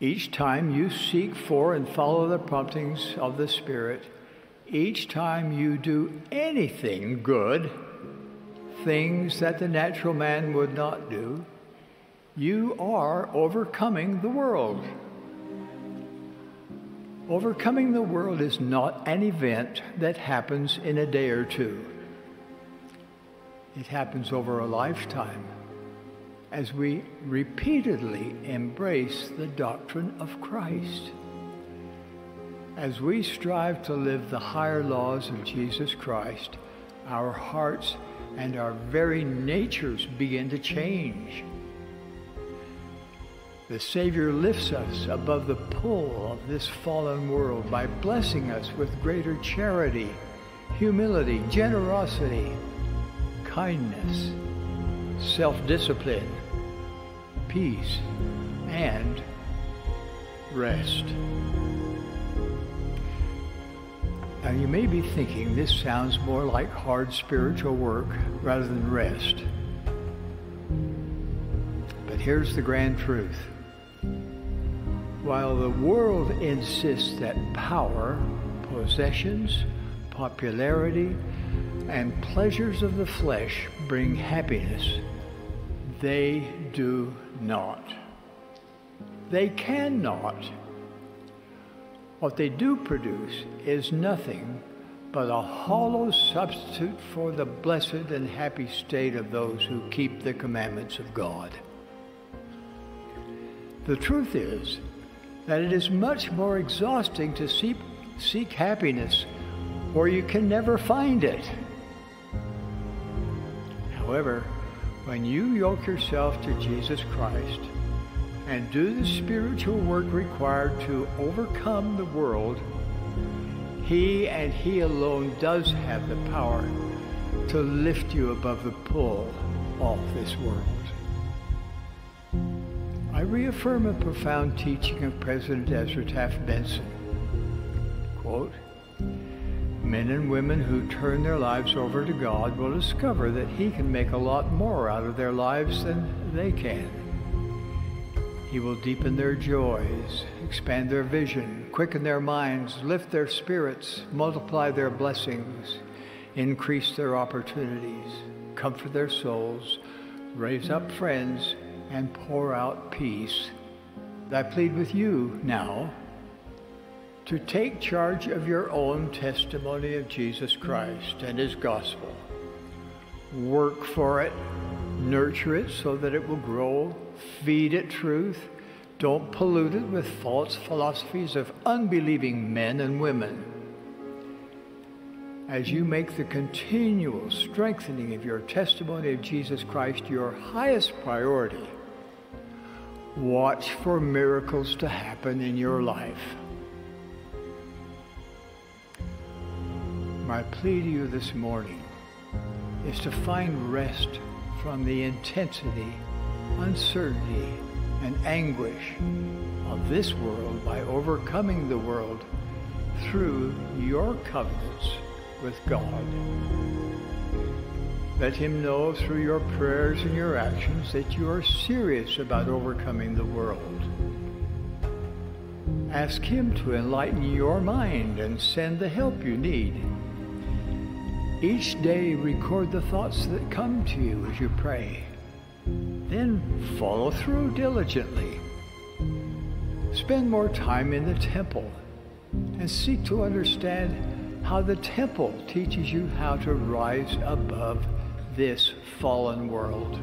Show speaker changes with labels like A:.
A: Each time you seek for and follow the promptings of the Spirit, each time you do anything good, things that the natural man would not do, you are overcoming the world. Overcoming the world is not an event that happens in a day or two. It happens over a lifetime as we repeatedly embrace the doctrine of Christ. As we strive to live the higher laws of Jesus Christ, our hearts and our very natures begin to change. The Savior lifts us above the pull of this fallen world by blessing us with greater charity, humility, generosity, kindness, self discipline, peace, and rest. Now, you may be thinking this sounds more like hard spiritual work rather than rest. But here's the grand truth. While the world insists that power, possessions, popularity, and pleasures of the flesh bring happiness, they do not. They cannot. What they do produce is nothing but a hollow substitute for the blessed and happy state of those who keep the commandments of God. The truth is that it is much more exhausting to seek, seek happiness where you can never find it. However, when you yoke yourself to Jesus Christ and do the spiritual work required to overcome the world, He and He alone does have the power to lift you above the pull of this world. I reaffirm a profound teaching of President Ezra Taft Benson. Quote, Men and women who turn their lives over to God will discover that He can make a lot more out of their lives than they can. He will deepen their joys, expand their vision, quicken their minds, lift their spirits, multiply their blessings, increase their opportunities, comfort their souls, raise up friends, and pour out peace. I plead with you now to take charge of your own testimony of Jesus Christ and His gospel. Work for it, nurture it so that it will grow, feed it truth. Don't pollute it with false philosophies of unbelieving men and women. As you make the continual strengthening of your testimony of Jesus Christ your highest priority, watch for miracles to happen in your life. My plea to you this morning is to find rest from the intensity, uncertainty, and anguish of this world by overcoming the world through your covenants with God. Let Him know through your prayers and your actions that you are serious about overcoming the world. Ask Him to enlighten your mind and send the help you need. Each day, record the thoughts that come to you as you pray. Then follow through diligently. Spend more time in the temple and seek to understand how the temple teaches you how to rise above this fallen world.